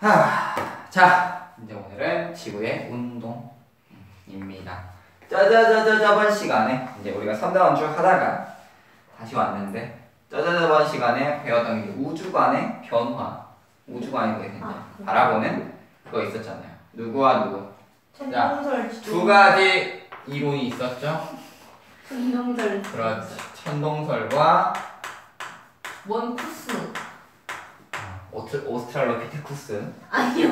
하, 자, 이제 오늘은 지구의 운동입니다. 짜자자자 저번 시간에 이제 우리가 3단 원줄 하다가 다시 왔는데 짜자자번 시간에 배웠던 게 우주관의 변화, 우주관이 되게 아. 바라보는 그거 있었잖아요. 누구와 누구? 천동설 두 가지 이론이 있었죠. 천동설 그렇지. 천동설과 원쿠스 오트, 오스트랄로피테쿠스. 아니요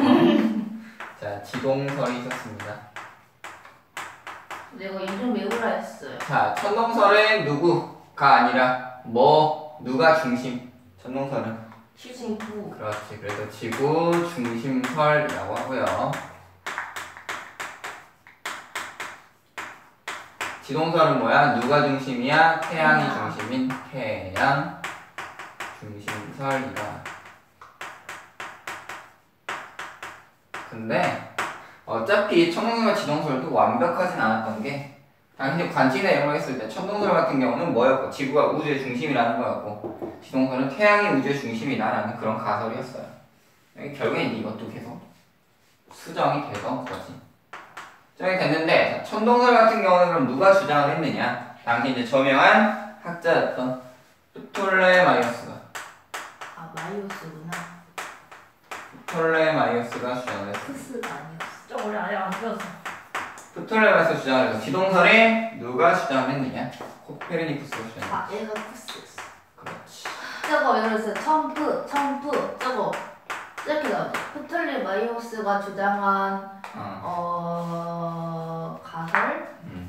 자, 지동설이 있었습니다. 내가 인중 외우라 했어요 자, 천동설은 누구가 아니라 뭐 누가 중심? 천동설은 시즌9 그렇지. 그래서 지구 중심설이라고 하고요. 지동설은 뭐야? 누가 중심이야? 태양이 태양. 중심인 태양 중심설이다. 근데 어차피 천동설과 지동설도 완벽하진 않았던 게 당연히 관측이나 이런 걸 했을 때 천동설 같은 경우는 뭐였고 지구가 우주의 중심이라는 거였고 지동설은 태양이 우주의 중심이다라는 그런 가설이었어요. 결국엔 이것도 계속 수정이 되던 거지. 수정이 됐는데 자, 천동설 같은 경우는 그럼 누가 주장을 했느냐? 당시 이제 저명한 학자였던 프톨레마이오스가 아 마이오스구나 프톨레마이오스가 주장을 했어. 쿠스가 아니었어 좀 오래 아직 안 배웠어 프톨레마이오스 해서 지동설에 누가 주장을 했느냐? 코페르니쿠스가 주장. 아 얘가 쿠스였어 그렇지. 저거 예를 들어서 점프 점프 저거 이렇게 나오죠 프톨리 마이오스가 주장한 어. 어 가설 음.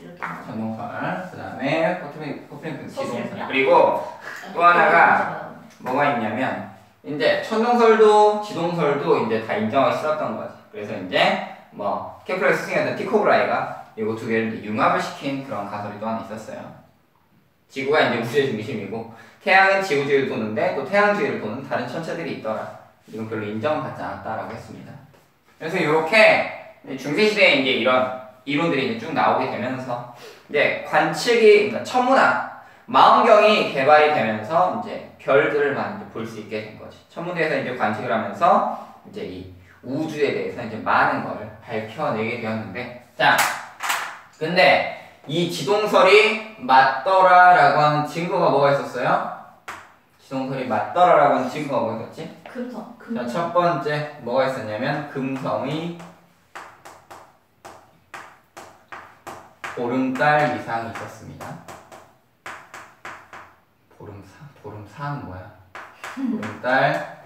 이렇게 나오죠 전동설. 그다음에 코페르니 코페르니쿠스 지동설. 그리고 또 하나가 뭐가 있냐면 이제 천동설도 지동설도 이제 다 인정하기 싫었던 거지. 그래서 이제 뭐 케플러의 스승이었던 티코브라이가 이거 두 개를 융합을 시킨 그런 가설이 또 하나 있었어요. 지구가 이제 우주의 중심이고 태양은 지구 주위를 도는데 또 태양 주위를 도는 다른 천체들이 있더라. 이건 별로 인정받지 않았다라고 했습니다. 그래서 이렇게 중세 시대에 이제 이런 이론들이 이제 쭉 나오게 되면서 이제 관측이 그러니까 천문학 망원경이 개발이 되면서 이제 별들을 많이 볼 수 있게 된 거지. 천문대에서 이제 관측을 하면서 이제 이 우주에 대해서 이제 많은 걸 밝혀내게 되었는데, 자, 근데 이 지동설이 맞더라라고 하는 증거가 뭐가 있었어요? 지동설이 맞더라라고 하는 증거가 뭐가 있었지? 금성 자, 금성 첫 번째 뭐가 있었냐면 금성의 보름달 이상이 있었습니다. 보름사 보름 사는 뭐야? 보름달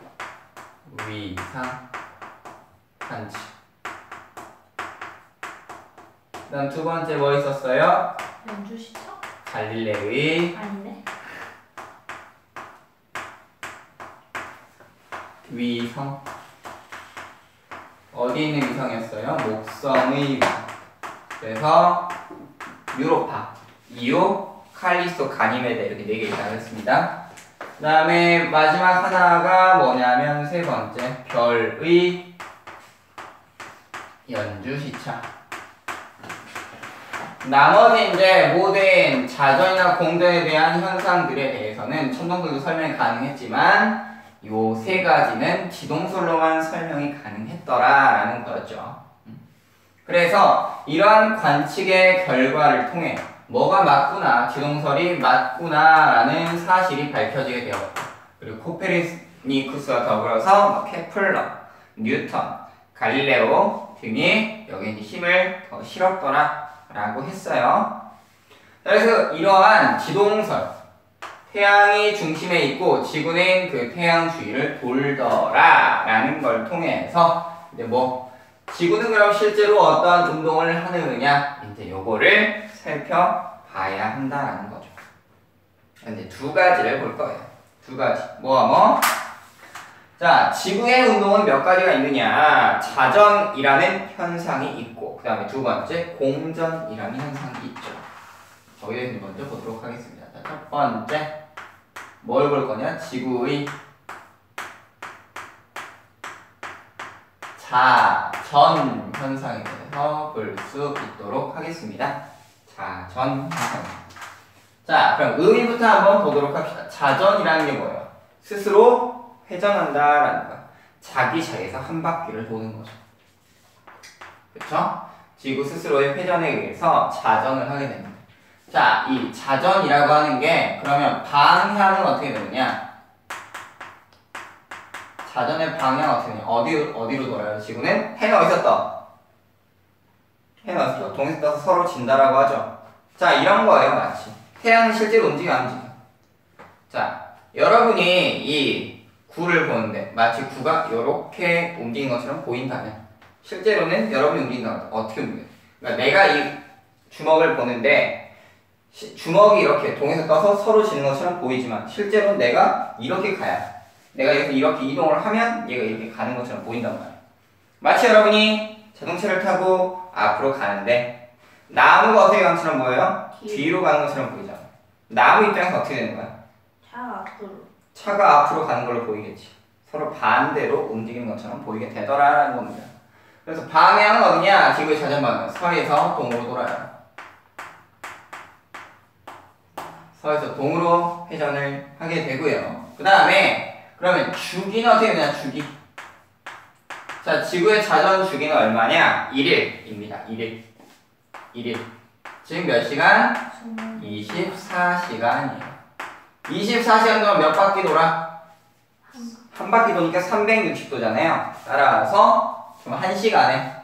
위상 한치. 그다음 두 번째 뭐 있었어요? 연주시청? 갈릴레의 아닌데 위성 어디 있는 위성이었어요? 목성의 위성 그래서 유로파, 이오, 칼리스토, 가니메데 이렇게 네 개 있다고 했습니다 그 다음에 마지막 하나가 뭐냐면 세 번째 별의 연주 시차 나머지 이제 모든 자전이나 공전에 대한 현상들에 대해서는 천동설도 설명이 가능했지만 요 세 가지는 지동설로만 설명이 가능했더라라는 거였죠. 음. 그래서 이러한 관측의 결과를 통해 뭐가 맞구나, 지동설이 맞구나라는 사실이 밝혀지게 되었고 그리고 코페르니쿠스와 더불어서 뭐 케플러, 뉴턴, 갈릴레오 등이 여기 힘을 더 실었더라 라고 했어요. 그래서 이러한 지동설 태양이 중심에 있고 지구는 그 태양 주위를 돌더라 라는 걸 통해서 이제 뭐 지구는 그럼 실제로 어떠한 운동을 하느냐 이제 요거를 살펴봐야 한다라는 거죠. 근데 두 가지를 볼 거예요. 두 가지. 뭐와 뭐? 자, 지구의 운동은 몇 가지가 있느냐? 자전이라는 현상이 있고, 그 다음에 두 번째, 공전이라는 현상이 있죠. 저희는 먼저 보도록 하겠습니다. 자, 첫 번째, 뭘 볼 거냐? 지구의 자전 현상에 대해서 볼 수 있도록 하겠습니다. 자전. 자, 그럼 의미부터 한번 보도록 합시다. 자전이라는 게 뭐예요? 스스로 회전한다라는 거야. 자기 자리에서 한 바퀴를 도는 거죠. 그쵸? 지구 스스로의 회전에 의해서 자전을 하게 됩니다. 자, 이 자전이라고 하는 게 그러면 방향은 어떻게 되느냐? 자전의 방향 어떻게 되냐? 어디 어디로 돌아요? 지구는 해는 어디서 떠? 떠? 동에서 떠서 서로 진다라고 하죠. 자, 이런 거예요, 마치. 태양은 실제로 움직여 안 움직여? 자, 여러분이 이 구를 보는데 마치 구가 이렇게 움직이는 것처럼 보인다면 실제로는 여러분이 움직인다 어떻게 움직여요? 그러니까 내가 이 주먹을 보는데 시- 주먹이 이렇게 동에서 떠서 서로 지는 것처럼 보이지만 실제로는 내가 이렇게 가야 내가 여기서 이렇게 이동을 하면 얘가 이렇게 가는 것처럼 보인단 말이에요. 마치 여러분이 자동차를 타고 앞으로 가는데 나무가 어떻게 가는 것처럼 보여요? 뒤. 뒤로 가는 것처럼 보이잖아. 나무 입장에서 어떻게 되는 거야? 차 앞으로. 차가 앞으로 가는 걸로 보이겠지. 서로 반대로 움직이는 것처럼 보이게 되더라라는 겁니다. 그래서 방향은 어디냐? 지구의 자전 방향. 서에서 동으로 돌아요. 서에서 동으로 회전을 하게 되고요. 그 다음에 그러면 주기는 어떻게 되냐? 주기. 자, 지구의 자전 주기는 얼마냐? 1일입니다. 1일. 1일. 지금 몇 시간? 스물. 24시간이에요. 24시간 동안 몇 바퀴 돌아? 한 바퀴 도니까 360도잖아요. 따라서 그럼 1시간에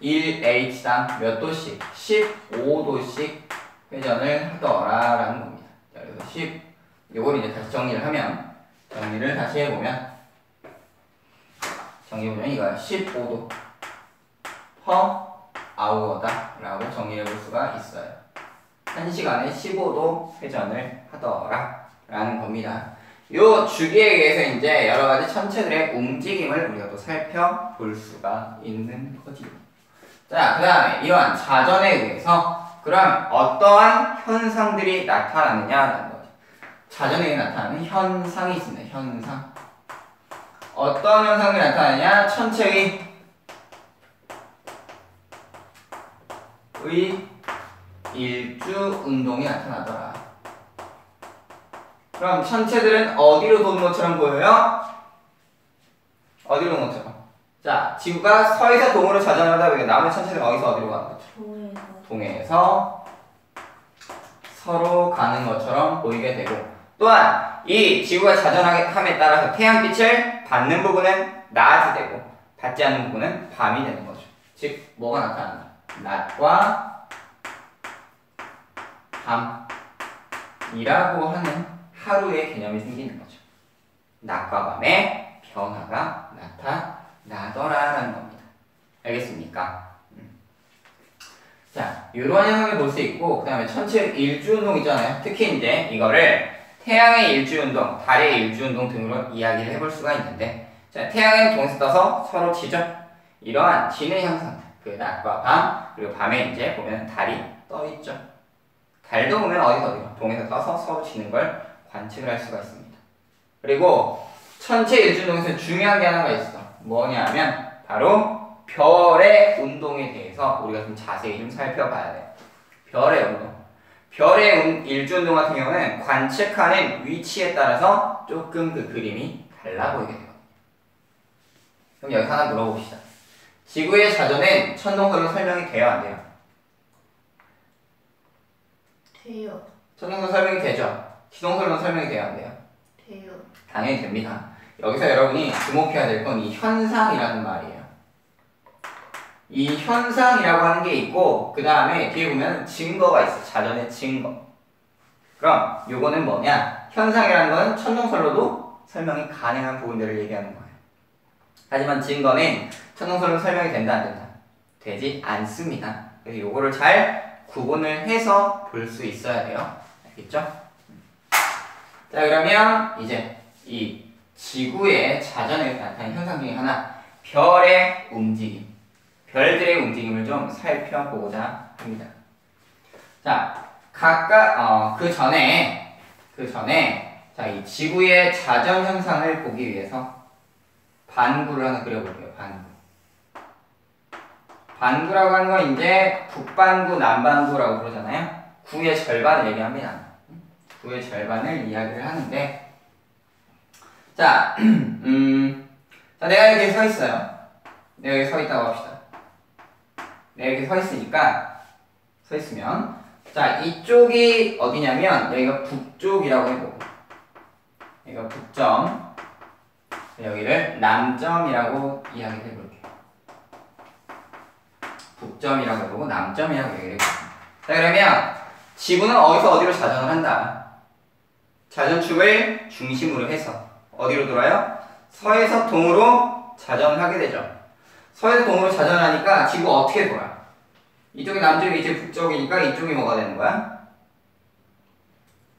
1h당 몇 도씩? 15도씩 회전을 하더라라는 겁니다. 자, 그래서 10 요걸 이제 다시 정리를 하면 정리를 다시 해보면 정리해보면 이거야 15도 퍼 아우어다라고 정리해볼 수가 있어요. 1시간에 15도 회전을 하더라 라는 겁니다. 요 주기에 의해서 이제 여러 가지 천체들의 움직임을 우리가 또 살펴볼 수가 있는 거지요. 자, 그 다음에 이러한 자전에 의해서 그럼 어떠한 현상들이 나타나느냐라는 거죠. 자전에 나타나는 현상이 있습니다. 현상. 어떤 현상들이 나타나느냐? 천체의 의 일주 운동이 나타나더라. 그럼 천체들은 어디로 도는 것처럼 보여요? 어디로 도는 것처럼? 자, 지구가 서에서 동으로 자전하다 보니까 남은 천체들은 어디서 어디로 가는 거죠? 동해에서 서로 가는 것처럼 보이게 되고 또한 이 지구가 자전함에 따라서 태양빛을 받는 부분은 낮이 되고 받지 않는 부분은 밤이 되는 거죠. 즉 뭐가 나타난다? 낮과 밤이라고 하는 하루의 개념이 생기는 거죠. 낮과 밤의 변화가 나타나더라라는 겁니다. 알겠습니까? 자, 이러한 현상을 볼 수 있고, 그 다음에 천체 일주운동 있잖아요. 특히 이제 이거를 태양의 일주운동, 달의 일주운동 등으로 이야기를 해볼 수가 있는데, 자, 태양은 동에서 떠서 서로 지죠? 이러한 지는 현상들, 그 낮과 밤, 그리고 밤에 이제 보면 달이 떠 있죠. 달도 보면 어디서 어디로? 동에서 떠서 서로 지는 걸 관측을 할 수가 있습니다. 그리고 천체 일주운동에서 중요한 게 하나가 있어. 뭐냐면, 바로 별의 운동에 대해서 우리가 좀 자세히 좀 살펴봐야 돼요. 별의 운동. 별의 운- 일주운동 같은 경우는 관측하는 위치에 따라서 조금 그 그림이 달라 보이게 돼요. 그럼 여기서 하나 물어봅시다. 지구의 자전은 천동설로 설명이 돼요, 안 돼요? 돼요. 천동설 설명이 되죠? 지동설로 설명이 돼요, 안 돼요? 돼요. 당연히 됩니다. 여기서 여러분이 주목해야 될 건 이 현상이라는 말이에요. 이 현상이라고 하는 게 있고 그 다음에 뒤에 보면 증거가 있어. 자전의 증거. 그럼 요거는 뭐냐? 현상이라는 건 천동설로도 설명이 가능한 부분들을 얘기하는 거예요. 하지만 증거는 천동설로 설명이 된다 안 된다? 되지 않습니다. 그래서 요거를 잘 구분을 해서 볼 수 있어야 돼요. 알겠죠? 자 그러면 이제 이 지구의 자전에 나타나는 현상 중에 하나 별의 움직임 별들의 움직임을 좀 살펴보고자 합니다. 자 각각 어, 그 전에 그 전에 자 이 지구의 자전 현상을 보기 위해서 반구를 하나 그려볼게요. 반구. 반구라고 하는 건 이제 북반구, 남반구라고 그러잖아요. 구의 절반을 얘기합니다. 구의 절반을 이야기를 하는데 자, 음, 자, 내가 이렇게 서 있어요. 내가 여기 서 있다고 합시다. 내가 이렇게 서 있으니까, 서 있으면, 자, 이쪽이 어디냐면, 여기가 북쪽이라고 해보고, 여기가 북점, 여기를 남점이라고 이야기를 해볼게요. 북점이라고 해보고, 남점이라고 얘기를 해볼게요. 자, 그러면, 지구는 어디서 어디로 자전을 한다. 자전축을 중심으로 해서, 어디로 돌아요? 서에서 동으로 자전을 하게 되죠. 서에서 동으로 자전을 하니까 지구가 어떻게 돌아? 이쪽이 남쪽이 이제 북쪽이니까 이쪽이 뭐가 되는 거야?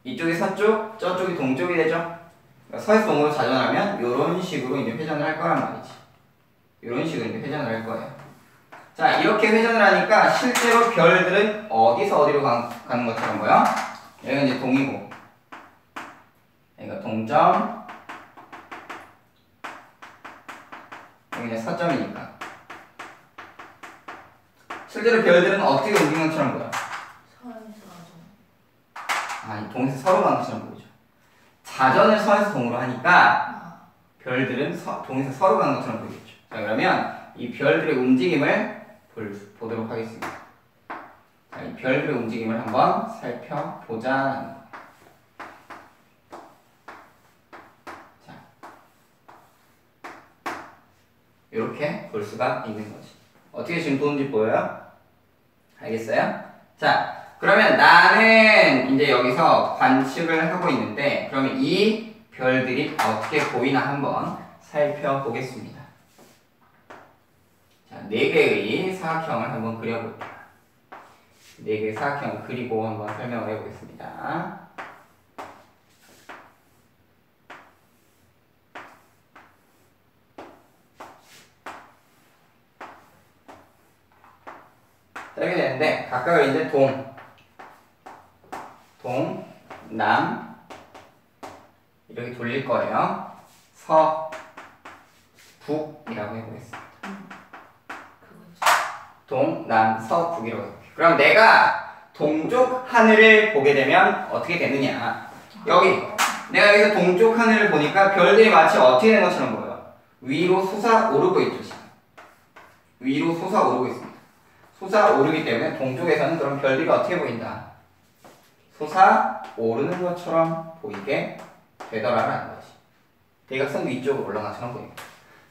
이쪽이 서쪽, 저쪽이 동쪽이 되죠. 그러니까 서에서 동으로 자전하면 이런 식으로 이제 회전을 할 거란 말이지. 이런 식으로 이제 회전을 할 거예요. 자, 이렇게 회전을 하니까 실제로 별들은 어디서 어디로 가, 가는 것처럼 보여? 여기가 이제 동이고, 여기가 동점, 여기 이제 서점이니까. 실제로 별들은 어떻게 움직이는 것처럼 보여? 아, 이 동에서 서로 가는 것처럼 보이죠. 자전을 서에서 동으로 하니까 아, 별들은 서, 동에서 서로 가는 것처럼 보이겠죠. 자, 그러면 이 별들의 움직임을 볼, 보도록 하겠습니다. 자, 이 별들의 움직임을 한번 살펴보자. 자, 이렇게 볼 수가 있는 거지. 어떻게 지금 도는지 보여요? 알겠어요? 자, 그러면 나는 이제 여기서 관측을 하고 있는데, 그러면 이 별들이 어떻게 보이나 한번 살펴보겠습니다. 자, 네 개의 사각형을 한번 그려볼게요. 네 개의 사각형을 그리고 한번 설명을 해보겠습니다. 자, 이렇게 되는데, 각각을 이제 동, 동, 남, 이렇게 돌릴 거예요. 서, 북이라고 해보겠습니다. 동, 남, 서, 북이라고 해볼게요. 그럼 내가 동쪽 하늘을 보게 되면 어떻게 되느냐. 여기, 내가 여기서 동쪽 하늘을 보니까 별들이 마치 어떻게 되는 것처럼 보여요. 위로 솟아오르고 있죠. 위로 솟아오르고 있습니다. 솟아오르기 때문에 동쪽에서는 그럼 별들이 어떻게 보인다? 솟아오르는 것처럼 보이게 되더라라는 거지. 대각선 위쪽으로 올라가처럼 보입니다.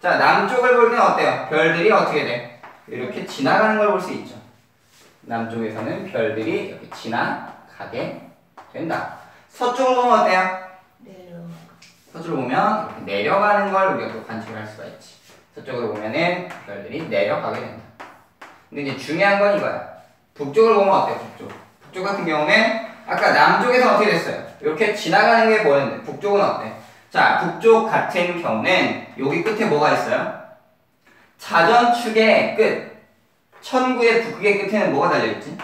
자, 남쪽을 볼 때는 어때요? 별들이 어떻게 돼? 이렇게 지나가는 걸 볼 수 있죠. 남쪽에서는 별들이 이렇게 지나가게 된다. 서쪽을 보면 어때요? 내려. 서쪽을 보면 이렇게 내려가는 걸 우리가 또 관측을 할 수가 있지. 서쪽으로 보면은 별들이 내려가게 된다. 근데 이제 중요한 건 이거야. 북쪽을 보면 어때요? 북쪽. 북쪽 같은 경우는 아까 남쪽에서 어떻게 됐어요? 이렇게 지나가는 게 보였는데 북쪽은 어때? 자, 북쪽 같은 경우는 여기 끝에 뭐가 있어요? 자전축의 끝. 천구의 북극의 끝에는 뭐가 달려있지?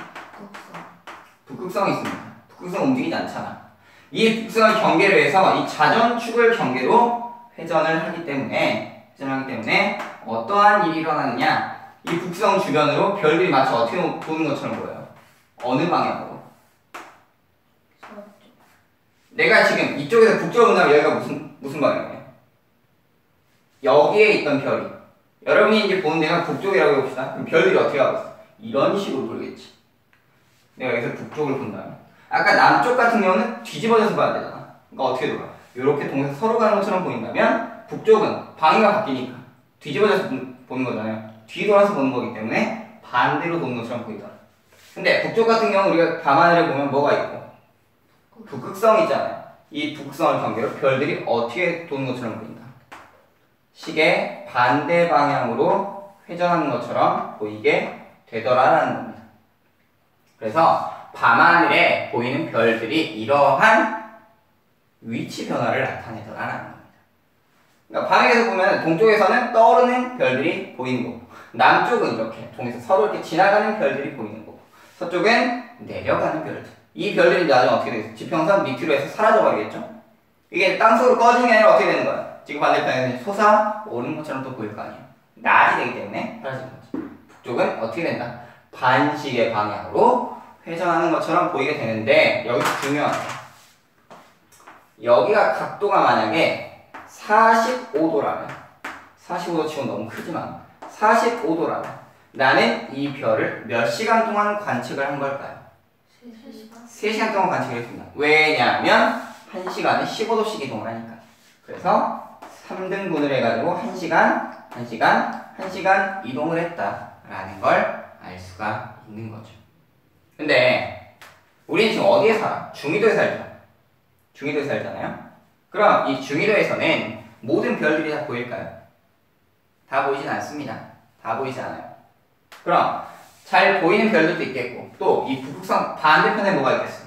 북극성이 있습니다. 북극성 움직이지 않잖아. 이 북극성을 경계로 해서 이 자전축을 경계로 회전을 하기 때문에 회전하기 때문에 어떠한 일이 일어나느냐? 이 북극성 주변으로 별들이 마치 어떻게 도는 것처럼 보여요. 어느 방향으로? 내가 지금 이쪽에서 북쪽으로 본다면 여기가 무슨 무슨 방향이에요? 여기에 있던 별이 여러분이 이제 보는 데가 북쪽이라고 해봅시다. 그럼 별들이 어떻게 하고 있어? 이런 식으로 돌겠지. 내가 여기서 북쪽을 본다면 아까 남쪽 같은 경우는 뒤집어져서 봐야 되잖아. 그러니까 어떻게 돌아? 이렇게 동에서 서로 가는 것처럼 보인다면 북쪽은 방위가 바뀌니까 뒤집어져서 보- 보는 거잖아요. 뒤돌아서 보는 거기 때문에 반대로 도는 것처럼 보이더라. 근데 북쪽 같은 경우 우리가 밤하늘에 보면 뭐가 있고 북극성 있잖아요. 이 북극성을 경계로 별들이 어떻게 도는 것처럼 보인다. 시계 반대 방향으로 회전하는 것처럼 보이게 되더라라는 겁니다. 그래서 밤하늘에 보이는 별들이 이러한 위치 변화를 나타내더라라는 겁니다. 그러니까 밤에서 보면 동쪽에서는 떠오르는 별들이 보이는 거고 남쪽은 이렇게 동에서 서로 이렇게 지나가는 별들이 보이는 거고 서쪽은 내려가는 별들. 이 별들이 나중에 어떻게 되겠어? 지평선 밑으로 해서 사라져 버리겠죠? 이게 땅속으로 아니라 어떻게 되는 거야? 지금 반대편에는 솟아오르는 것처럼 또 보일 거 아니에요? 낮이 되기 때문에 사라지는 거지. 북쪽은 어떻게 된다? 반시계 방향으로 회전하는 것처럼 보이게 되는데 여기서 중요한 거. 여기가 각도가 만약에 45도라면 45도 치고 너무 크지만 45도라면 나는 이 별을 몇 시간 동안 관측을 한 걸까요? 3시간? 3시간 동안 관측했습니다. 왜냐하면 1시간에 15도씩 이동을 하니까. 그래서 3등분을 해가지고 1시간, 1시간, 1시간 이동을 했다라는 걸 알 수가 있는 거죠. 근데 우리는 지금 어디에 살아? 중위도에 살죠. 중위도에 살잖아요. 그럼 이 중위도에서는 모든 별들이 다 보일까요? 다 보이진 않습니다. 다 보이지 않아요. 그럼 잘 보이는 별들도 있겠고 또 이 북극성 반대편에 뭐가 있겠어?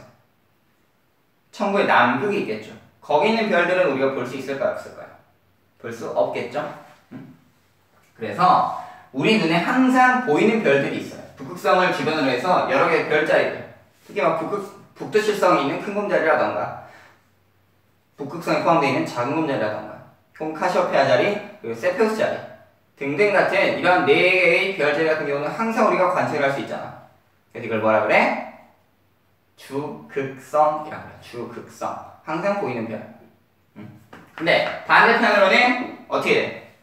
천구의 남극이 있겠죠. 거기 있는 별들은 우리가 볼 수 있을까요? 없을까요? 볼 수 없겠죠. 음? 그래서 우리 눈에 항상 보이는 별들이 있어요. 북극성을 기반으로 해서 여러 개의 별자리들 특히 막 북극, 북두칠성이 있는 큰 곰자리라던가 북극성에 포함되어 있는 작은 곰자리라던가 혹은 카시오페아 자리, 그리고 세페우스 자리 등등 같은 이런 네 개의 별자리 같은 경우는 항상 우리가 관측을 할 수 있잖아. 그래서 이걸 뭐라 그래? 주극성이라고 그래. 주극성. 항상 보이는 별. 음. 근데 반대편으로는 어떻게 돼?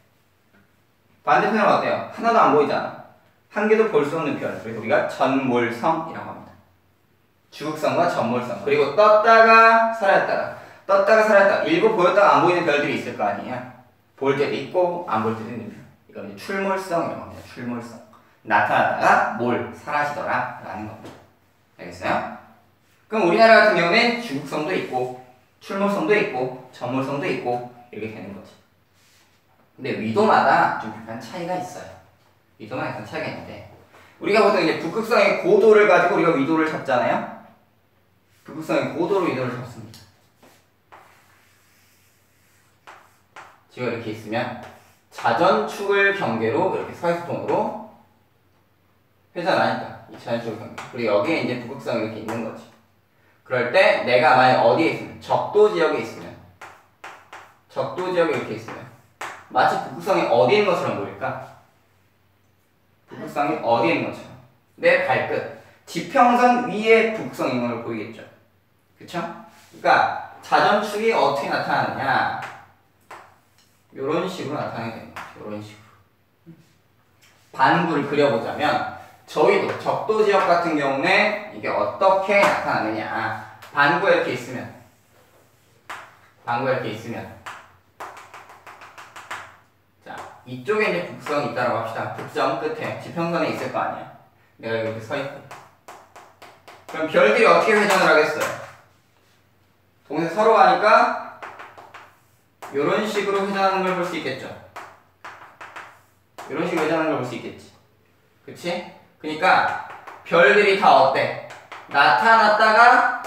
반대편은 어때요? 하나도 안 보이잖아. 한 개도 볼 수 없는 별. 그래서 우리가 전몰성이라고 합니다. 주극성과 전몰성. 그리고 떴다가 사라졌다가 떴다가 사라졌다가 일부 보였다가 안 보이는 별들이 있을 거 아니에요. 볼 때도 있고 안 볼 때도 있는 별. 이제 출몰성이라고 합니다. 출몰성. 나타났다가 몰 사라지더라 라는 겁니다. 알겠어요? 그럼 우리나라 같은 경우는 주국성도 있고 출몰성도 있고 전몰성도 있고 이렇게 되는 거지. 근데 위도마다 좀 약간 차이가 있어요. 위도마다 약간 차이가 있는데 우리가 보통 이제 북극성의 고도를 가지고 우리가 위도를 잡잖아요. 북극성의 고도로 위도를 잡습니다. 지금 이렇게 있으면 자전축을 경계로 이렇게 서해수통으로 회전하니까 이 자전축을 경계 그리고 여기에 이제 북극성이 이렇게 있는 거지. 그럴 때 내가 만약 어디에 있으면 적도 지역에 있으면 적도 지역에 이렇게 있으면 마치 북극성이 어디에 있는 것처럼 보일까? 북극성이 어디에 있는 것처럼 내 발끝 지평선 위에 북극성 있는 걸 보이겠죠? 그쵸? 그러니까 자전축이 어떻게 나타나느냐 이런 식으로 나타나게 거죠. 이런 식으로. 반구를 그려보자면 저희도 적도 지역 같은 경우는 이게 어떻게 나타나느냐. 반구가 이렇게 있으면. 반구가 이렇게 있으면. 자 이쪽에 이제 북성이 있다고 합시다. 북점 끝에 지평선에 있을 거 아니야. 내가 이렇게 서 있고. 그럼 별들이 어떻게 회전을 하겠어요? 동생 서로 가니까 이런 식으로 회전하는 걸 볼 수 있겠죠 이런 식으로 회전하는 걸 볼 수 있겠지 그치? 그러니까 별들이 다 어때? 나타났다가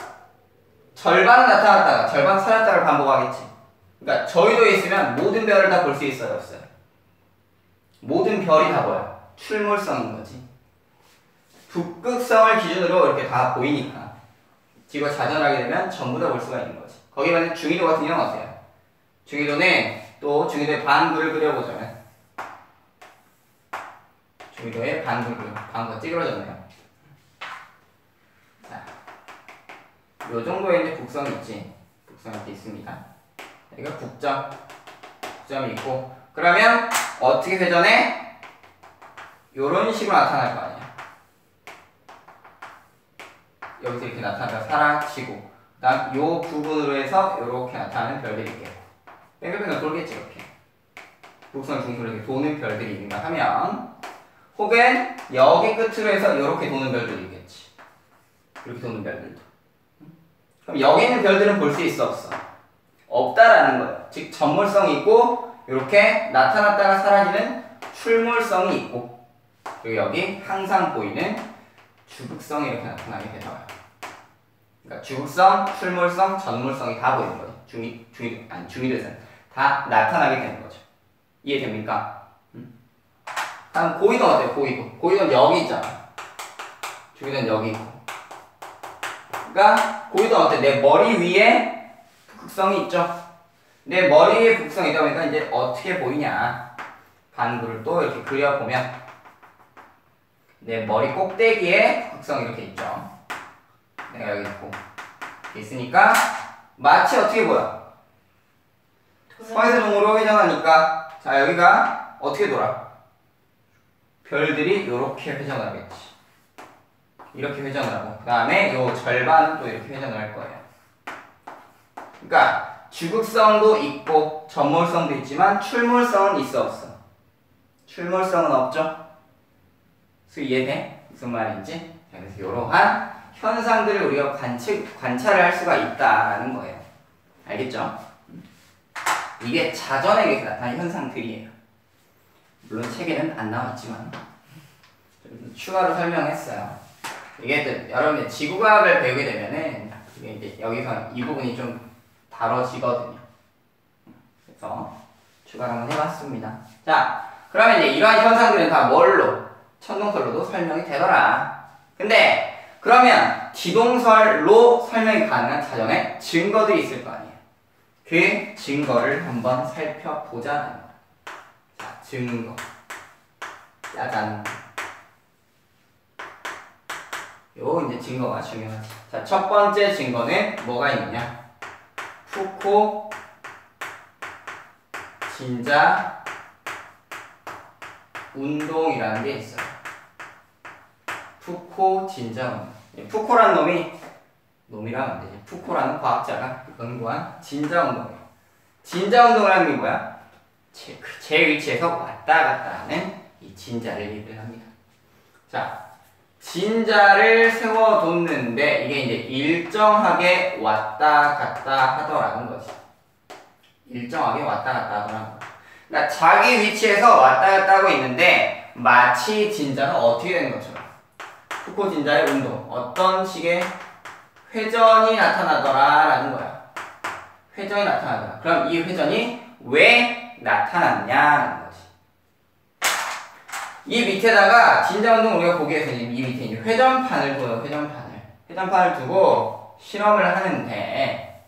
절반은 나타났다가 절반 사라졌다를 반복하겠지. 그러니까 저희도에 있으면 모든 별을 다 볼 수 있어요, 없어요? 모든 별이 다 뭐야? 출몰성인 거지. 북극성을 기준으로 이렇게 다 보이니까 지구가 자전하게 되면 전부 다 볼 수가 있는 거지. 거기에 맞는 중위도 같은 경우는 어때요? 중위도는 또 중위도의 반구를 그려보자면 중위도의 반구를 반구가 찌그러졌네요. 자, 요 정도의 이제 북성이 있지. 북성이 이렇게 있습니다. 여기가 북점, 북점이 있고 그러면 어떻게 회전해? 요런 식으로 나타날 거 아니야. 여기서 이렇게 나타나다 사라지고 그다음 요 부분으로 해서 요렇게 나타나는 별들이 있겠고 뺑글뺑글 돌겠지 이렇게 북선 중심으로 이렇게 도는 별들이 있는가 하면 혹은 여기 끝으로 해서 이렇게 도는 별들이 있겠지. 이렇게 도는 별들도. 그럼 여기 있는 별들은 볼 수 있어 없어? 없다라는 거예요. 즉 전몰성이 있고 이렇게 나타났다가 사라지는 출몰성이 있고 그리고 여기 항상 보이는 주극성이 이렇게 나타나게 되더라고요. 그러니까 주극성, 출몰성, 전몰성이 다 보이는 거죠. 중위, 중위, 아니 중위도에서는 다 나타나게 되는 거죠. 이해됩니까? 다음 고위도 어때요? 고위도. 고위도는 여기 있잖아. 중위도는 여기 있고. 그러니까 고위도 어때? 내 머리 위에 북극성이 있죠. 내 머리 위에 북극성이 있다 보니까 이제 어떻게 보이냐. 반구를 또 이렇게 그려보면 내 머리 꼭대기에 북극성이 이렇게 있죠. 내가 여기 있고. 이렇게 있으니까 마치 어떻게 보여? 서해세동으로 회전하니까 자 여기가 어떻게 돌아? 별들이 이렇게 회전을 하겠지. 이렇게 회전을 하고 그 다음에 요 절반은 또 이렇게 회전을 할 거예요. 그러니까 주극성도 있고 전몰성도 있지만 출몰성은 있어 없어? 출몰성은 없죠? 그 이해돼? 무슨 말인지? 자, 그래서 이러한 현상들을 우리가 관측, 관찰을 할 수가 있다라는 거예요. 알겠죠? 이게 자전에게 나타난 현상들이에요. 물론 책에는 안 나왔지만 좀 추가로 설명했어요. 이게 또 여러분들 지구과학을 배우게 되면은 이게 이제 여기서 이 부분이 좀 다뤄지거든요. 그래서 추가로 한번 해봤습니다. 자, 그러면 이제 이러한 현상들은 다 뭘로? 천동설로도 설명이 되더라. 근데 그러면 지동설로 설명이 가능한 자전의 증거들이 있을 거 아니에요. 그 증거를 한번 살펴보자는 거야. 자, 증거. 짜잔. 요 이제 증거가 중요하지. 자, 첫 번째 증거는 뭐가 있느냐? 푸코 진자 운동이라는 게 있어요. 푸코 진자 운동. 이 푸코라는 놈이 놈이라면 안 되지. 푸코라는 과학자가 연구한 진자 운동이에요. 진자 운동이라는 게 뭐야? 제, 위치에서 왔다 갔다 하는 이 진자를 얘기를 합니다. 자, 진자를 세워뒀는데 이게 이제 일정하게 왔다 갔다 하더라는 거지. 일정하게 왔다 갔다 하더라는 거. 그러니까 자기 위치에서 왔다 갔다 하고 있는데 마치 진자가 어떻게 되는 것처럼 푸코 진자의 운동 어떤 식의 회전이 나타나더라라는 거야. 회전이 나타나더라. 그럼 이 회전이 왜 나타났냐는 거지. 이 밑에다가 진자 운동 우리가 보기 위해서 이 밑에 이제 회전판을 둬요. 회전판을. 회전판을 두고 실험을 하는데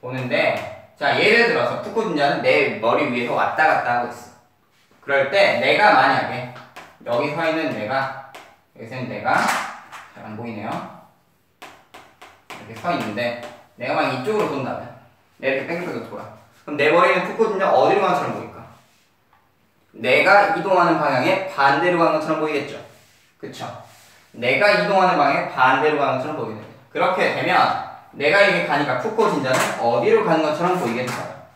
보는데 자 예를 들어서 푸코 진자는 내 머리 위에서 왔다 갔다 하고 있어. 그럴 때 내가 만약에 여기 서 있는 내가 여기서는 내가 잘 안 보이네요. 이렇게 서 있는데 내가 막 이쪽으로 돈다면 내가 이렇게 뺑뺑뺑 돌아. 그럼 내 머리는 푸코 진자 어디로 가는 것처럼 보일까? 내가 이동하는 방향에 반대로 가는 것처럼 보이겠죠? 그쵸? 내가 이동하는 방향에 반대로 가는 것처럼 보이게 됩니다. 그렇게 되면 내가 이렇게 가니까 푸코 진자는 어디로 가는 것처럼 보이게 돼요.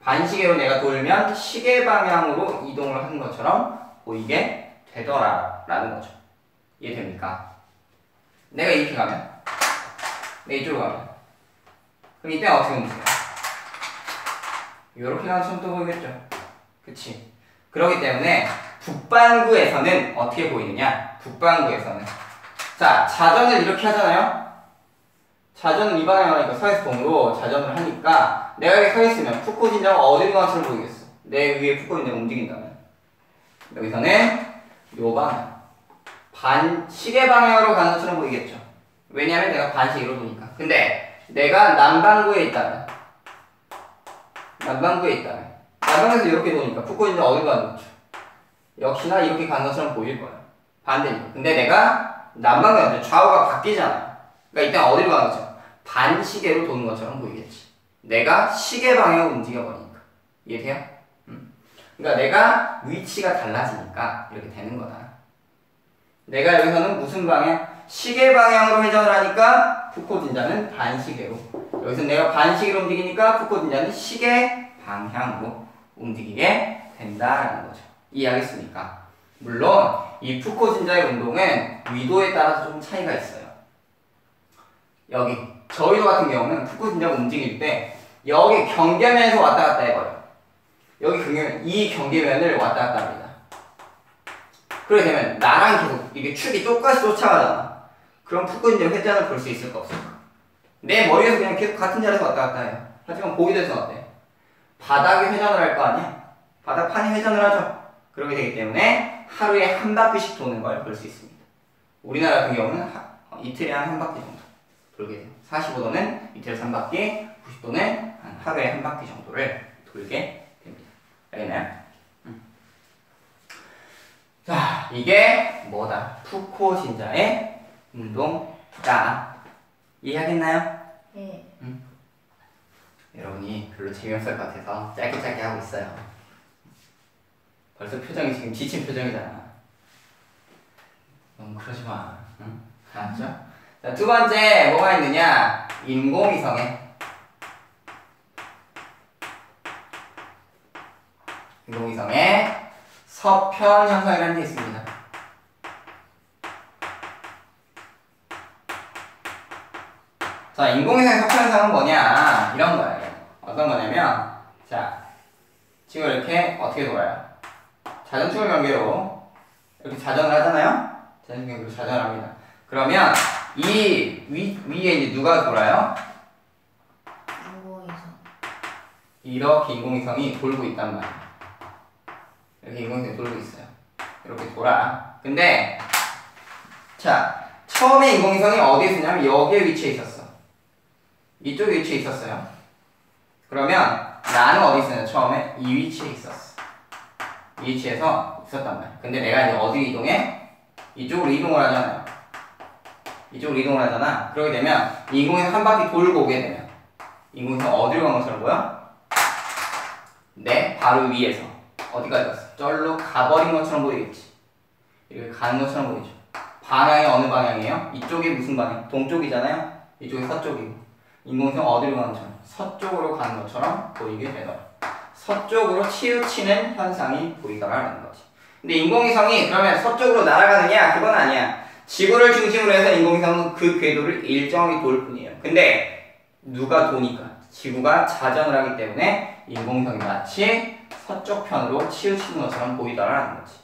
반시계로 내가 돌면 시계 방향으로 이동을 하는 것처럼 보이게 되더라 라는 거죠. 이해됩니까? 내가 이렇게 가면 내가 이쪽으로 가면 그럼 이때 어떻게 움직여요? 이렇게 가는 것처럼 또 보이겠죠? 그치? 그렇기 때문에 북반구에서는 어떻게 보이느냐? 북반구에서는 자 자전을 이렇게 하잖아요. 자전은 이 방향으로 하니까 서에서 동으로 자전을 하니까 내가 여기 서 있으면 푸코 진자가 가는 것처럼 보이겠어? 내 위에 푸코 진자가 움직인다면 여기서는 요 방향 반 시계 방향으로 가는 것처럼 보이겠죠? 왜냐하면 내가 반시계로 보니까 근데 내가 남반구에 있다면 남반구에 있다면 남반구에서 이렇게 보니까 푸코 진자 어디로 가는 거죠? 역시나 이렇게 가는 것처럼 보일 거야 반대니까 근데 내가 남반구에 좌우가 바뀌잖아 그러니까 이때 어디로 가는 거죠? 반시계로 도는 것처럼 보이겠지. 내가 시계 방향으로 움직여 버리니까. 이해돼요? 음. 그러니까 내가 위치가 달라지니까 이렇게 되는 거다. 내가 여기서는 무슨 방향? 시계 방향으로 회전을 하니까 푸코 진자는 반시계로. 여기서 내가 반시계로 움직이니까 푸코 진자는 시계 방향으로 움직이게 된다라는 거죠. 이해하겠습니까? 물론 이 푸코 진자의 운동은 위도에 따라서 좀 차이가 있어요. 여기 저희도 같은 경우는 푸코 진자가 움직일 때 여기 경계면에서 왔다 갔다 해버려요. 여기 경계 이 경계면을 왔다 갔다 합니다. 그렇게 되면 나랑 계속 이게 축이 똑같이 쫓아가잖아. 그럼 푸코 진자 회전을 볼 수 있을까 없을까? 내 머리에서 그냥 계속 같은 자리에서 왔다 갔다 해요. 하지만 보게 돼서 어때? 바닥이 회전을 할 거 아니야? 바닥판이 회전을 하죠. 그렇게 되기 때문에 하루에 한 바퀴씩 도는 걸 볼 수 있습니다. 우리나라 같은 경우는 하- 어, 이틀에 한 한 바퀴 정도 돌게 돼요. 45도는 이틀에서 한 바퀴, 90도는 하루에 한 바퀴 정도를 돌게 됩니다. 알겠나요? 음. 자, 이게 뭐다? 푸코 진자의 운동이다. 이해하겠나요? 예. 여러분이 별로 재미없을 것 같아서 짧게 짧게 하고 있어요. 벌써 표정이 지금 지친 표정이잖아. 너무 그러지 마. 응? 알았죠? 자, 두 번째 뭐가 있느냐? 인공위성에 인공위성에 서편 현상이라는 게 있습니다. 자, 인공위성의 현상은 뭐냐? 이런 거예요. 어떤 거냐면, 자, 지금 이렇게 어떻게 돌아요? 자전축을 관계로 이렇게 자전을 하잖아요? 자전축 관계로 자전을 합니다. 그러면 이 위, 위에 이제 누가 돌아요? 인공위성. 이렇게 인공위성이 돌고 있단 말이에요. 이렇게 인공위성이 돌고 있어요. 이렇게 돌아. 근데 자 처음에 인공위성이 어디에 있었냐면 여기에 위치해 있었어. 이쪽에 위치해 있었어요. 그러면 나는 어디 있었냐? 처음에 이 위치에 있었어. 이 위치에서 있었단 말이야. 근데 내가 이제 어디 이동해? 이쪽으로 이동을 하잖아요. 이쪽으로 이동을 하잖아. 그러게 되면 이 인공위성 한 바퀴 돌고 오게 되면 인공위성 어디로 간 것처럼 보여? 네, 바로 위에서 어디까지 갔어? 절로 가버린 것처럼 보이겠지. 이렇게 가는 것처럼 보이죠. 방향이 어느 방향이에요? 이쪽이 무슨 방향? 동쪽이잖아요. 이쪽이 서쪽이고. 인공위성 어디로 가는 것처럼? 서쪽으로 가는 것처럼 보이게 되더라. 서쪽으로 치우치는 현상이 보이더라라는 거지. 근데 인공위성이 그러면 서쪽으로 날아가느냐? 그건 아니야. 지구를 중심으로 해서 인공위성은 그 궤도를 일정하게 돌 뿐이에요. 근데 누가 도니까? 지구가 자전을 하기 때문에 인공위성이 마치 서쪽 편으로 치우치는 것처럼 보이더라라는 거지.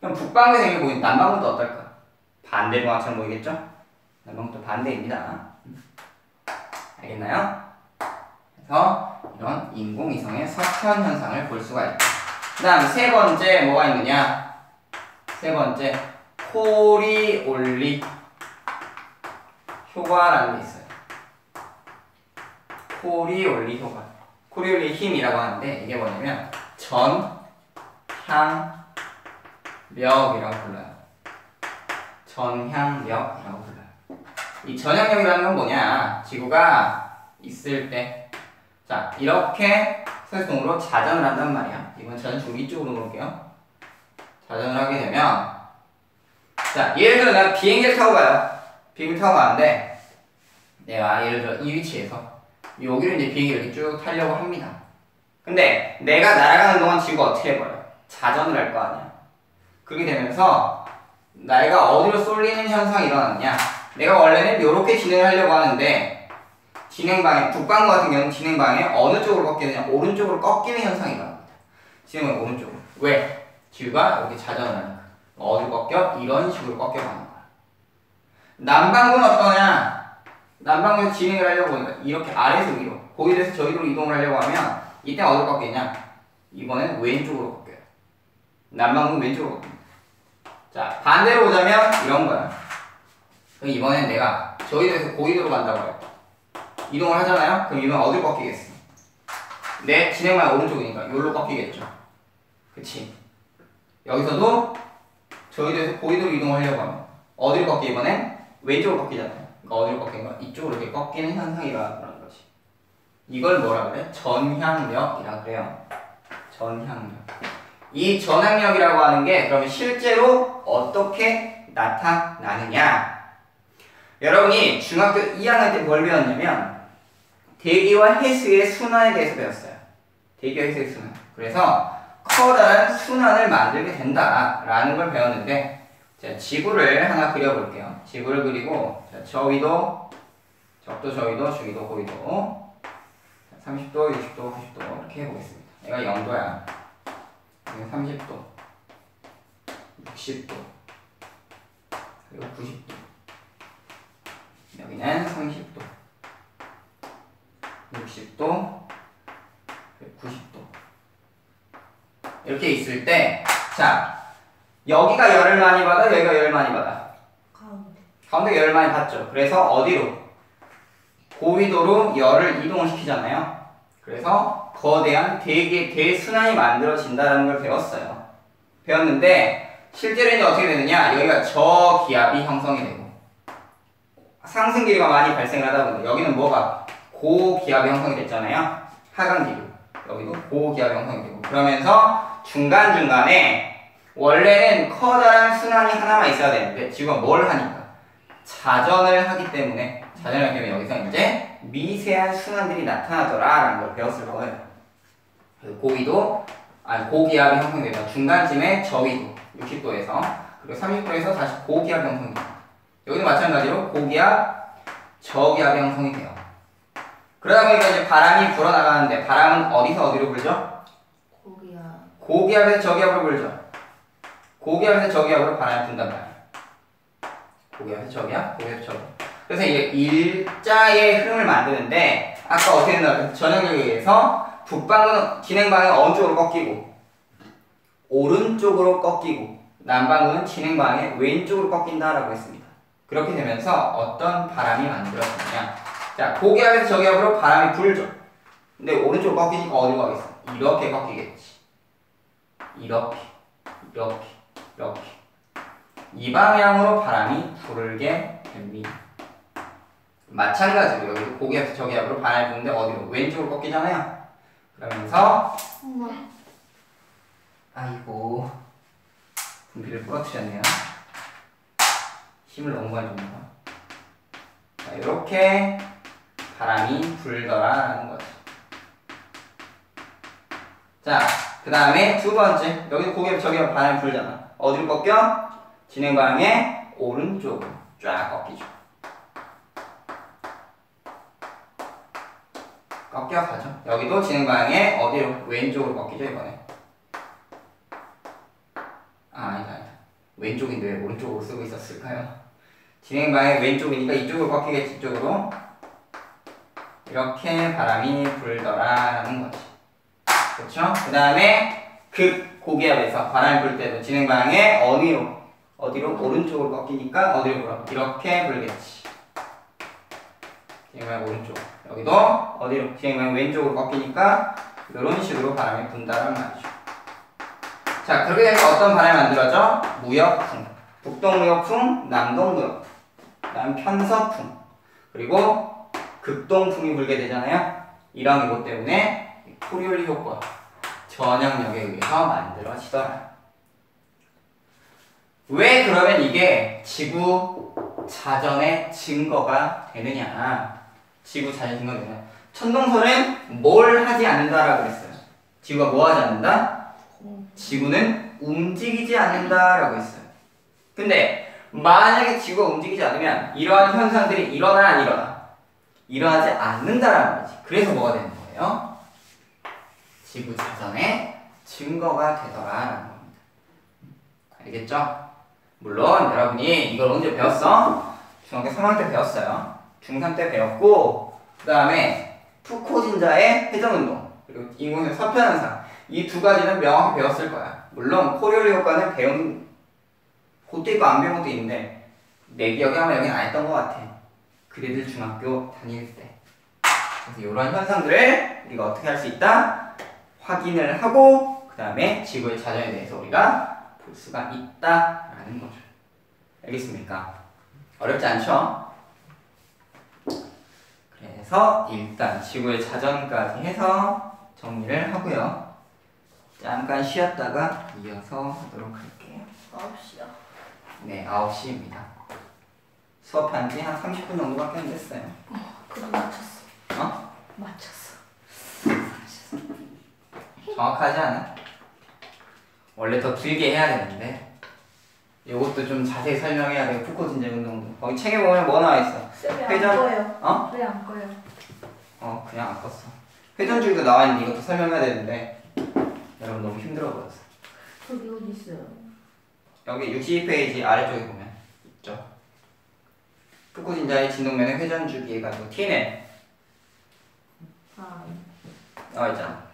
그럼 북방에서 이게 보이는 남방도 어떨까? 반대 방향처럼 보이겠죠? 남방도 반대입니다. 알겠나요? 그래서 이런 인공위성의 서편 현상을 볼 수가 있다. 그 다음 세 번째 뭐가 있느냐? 세 번째 코리올리 효과라는 게 있어요. 코리올리 효과. 코리올리 힘이라고 하는데 이게 뭐냐면 전 향 력이라고 불러요. 전향력이라고 불러요. 이 전향력이라는 건 뭐냐? 지구가 있을 때, 자 이렇게 세수동으로 자전을 한단 말이야. 이번 자전축 위쪽으로 놓을게요. 자전을 하게 되면, 자 예를 들어 내가 비행기를 타고 가요. 비행기 타고 가는데 내가 예를 들어 이 위치에서 여기를 이제 비행기를 이렇게 쭉 타려고 합니다. 근데 내가 날아가는 동안 지구가 어떻게 해버려? 자전을 할 거 아니야. 그렇게 되면서 내가 어디로 쏠리는 현상이 일어나느냐? 내가 원래는 이렇게 진행을 하려고 하는데 진행 방향, 북방 같은 경우는 진행 방향이 어느 쪽으로 꺾이느냐? 오른쪽으로 꺾이는 현상이 일어납니다. 진행은 오른쪽으로. 왜? 지구가 이렇게 자전을. 어디로 꺾여? 이런 식으로 꺾여가는 거야. 남방구는 어떠냐? 남방구에서 진행을 하려고 하니까 이렇게 아래에서 위로, 고위에서 저기로 이동을 하려고 하면 이때 어디로 꺾이냐? 이번엔 왼쪽으로 꺾여요. 남방구는 왼쪽으로 꺾입니다. 자, 반대로 보자면 이런 거야. 그럼 이번엔 내가 저기에서 고위도로 간다고 해요. 이동을 하잖아요? 그럼 이번 어디로 꺾이겠어? 내 진행만 오른쪽이니까 여기로 꺾이겠죠. 그치? 여기서도 저희도에서 고위도로 이동하려고 하면 어디로 꺾여 이번엔 왼쪽으로 꺾이잖아요. 그러니까 어디로 꺾인가? 이쪽으로 이렇게 꺾이는 현상이 일어나는 거지. 이걸 뭐라 그래? 전향력이라 그래요. 전향력. 이 전향력이라고 하는 게 그러면 실제로 어떻게 나타나느냐? 여러분이 중학교 2학년 때 뭘 배웠냐면 대기와 해수의 순환에 대해서 배웠어요. 대기와 해수의 순환. 그래서 커다란 순환을 만들게 된다라는 걸 배웠는데 자, 지구를 하나 그려볼게요. 지구를 그리고 자, 저 위도, 적도, 저 위도, 주기도, 고위도 30도, 60도, 90도 이렇게 해보겠습니다. 얘가 0도야. 여기 30도, 60도, 그리고 90도. 여기는 30도, 60도, 그리고 90도. 이렇게 있을 때, 자, 여기가 열을 많이 받아, 여기가 열을 많이 받아. 가운데. 가운데 열을 많이 받죠. 그래서 어디로? 고위도로 열을 이동을 시키잖아요. 그래서 거대한 대기, 대순환이 만들어진다는 걸 배웠어요. 배웠는데, 실제로 이제 어떻게 되느냐? 여기가 저기압이 형성이 되고, 상승 기류가 많이 발생을 하다 보니 여기는 뭐가? 고기압이 형성이 됐잖아요. 하강 기류. 여기도 고기압이 형성이 되고. 그러면서 중간중간에 원래는 커다란 순환이 하나만 있어야 되는데 지금 뭘 하니까? 자전을 하기 때문에 자전을 하기 때문에 여기서 이제 미세한 순환들이 나타나더라 라는 걸 배웠을 거예요. 그래서 고기도 아니 고기압이 형성되면 중간쯤에 저기도 60도에서 그리고 30도에서 다시 고기압이 형성이 돼요. 여기도 마찬가지로 고기압, 저기압이 형성이 돼요. 그러다 보니까 이제 바람이 불어나가는데 바람은 어디서 어디로 불죠? 고기야. 고기압에서 저기압으로 불죠. 고기압에서 저기압으로 바람이 분단 말이에요. 고기압에서 저기압, 고기압에서 저기압. 그래서 이게 일자의 흐름을 만드는데 아까 어떻게 했나? 전형력에 의해서 북방구는 진행방향 어느 쪽으로 꺾이고 오른쪽으로 꺾이고 남방구는 진행방향 왼쪽으로 꺾인다라고 했습니다. 그렇게 되면서 어떤 바람이 만들어지냐? 자, 고기압에서 저기압으로 바람이 불죠. 근데 오른쪽 꺾이니까 어디로 가겠어? 이렇게 꺾이겠지. 이렇게, 이렇게, 이렇게. 이 방향으로 바람이 불게 됩니다. 마찬가지로 여기도 고기압에서 저기압으로 바람이 부는데 어디로? 왼쪽으로 꺾이잖아요. 그러면서. 아이고 분필을 부러뜨렸네요. 힘을 너무 많이 줍니다. 자, 이렇게 바람이 불더라라는 거죠. 자, 그 다음에 두 번째 여기도 고개 저기 바람이 불잖아. 어디로 꺾여? 진행 방향의 오른쪽으로 쫙 꺾이죠. 꺾여 가죠. 여기도 진행 방향의 어디로? 왼쪽으로 꺾이죠 이번에. 아 아니다 아니다. 왼쪽인데 왜 오른쪽으로 쓰고 있었을까요? 진행 방향 왼쪽이니까 이쪽으로 꺾이겠지 이쪽으로. 이렇게 바람이 불더라라는 거지. 그렇죠? 그 다음에 극 고기압에서 바람이 불 때도 진행 방향에 어디로? 어디로? 오른쪽으로 꺾이니까 어디로 불어? 이렇게 불겠지. 진행 방향 오른쪽. 여기도 어디로? 진행 방향 왼쪽으로 꺾이니까 이런 식으로 바람이 분다란 말이죠. 자, 그렇게 되면 어떤 바람이 만들어져? 무역풍. 북동무역풍, 남동무역풍. 그다음 편서풍. 그리고 극동풍이 불게 되잖아요. 이런 이것 때문에 코리올리 효과, 전향력에 의해서 만들어지더라. 왜 그러면 이게 지구 자전의 증거가 되느냐? 지구 자전 증거가 되느냐? 천동설은 뭘 하지 않는다라고 그랬어요. 지구가 뭐 하지 않는다? 지구는 움직이지 않는다라고 했어요. 근데 만약에 지구가 움직이지 않으면 이러한 현상들이 일어나 안 일어나? 일어나지 않는다라는 거지. 그래서 뭐가 되는 거예요? 지구 자전의 증거가 되더라라는 겁니다. 알겠죠? 물론 여러분이 이걸 언제 배웠어? 중학교 3학년 때 배웠어요. 중3 때 배웠고 그 다음에 푸코 진자의 회전운동 그리고 인공의 서편 현상 이 두 가지는 명확히 배웠을 거야. 물론 코리올리 효과는 배운 것도 있고 안 배운 것도 있는데 내 기억에 아마 여기는 안 했던 것 같아. 그래들 중학교 다닐 때. 그래서 이런 현상들을 우리가 어떻게 할 수 있다? 확인을 하고 그 다음에 지구의 자전에 대해서 우리가 볼 수가 있다라는 거죠. 알겠습니까? 어렵지 않죠? 그래서 일단 지구의 자전까지 해서 정리를 하고요. 잠깐 쉬었다가 이어서 하도록 할게요. 9시야. 네, 9시입니다. 수업한 지 한 30분 정도밖에 안 됐어요. 그래 맞췄어. 어? 맞췄어. 정확하지 않아? 원래 더 길게 해야 되는데 이것도 좀 자세히 설명해야 되고 푸코 진제 운동도 거기 책에 보면 뭐 나와 있어? 회전- 꺼요. 어? 왜 안 꺼요? 어 그냥 안 껐어. 회전주기도 나와 있는데 이것도 설명해야 되는데 여러분 너무 힘들어 보였어. 저기 어디 있어요? 여기 62페이지 아래쪽에 보면 있죠. 푸코 진자의 진동면의 회전 주기 해가지고 T는 아, 나와 있잖아.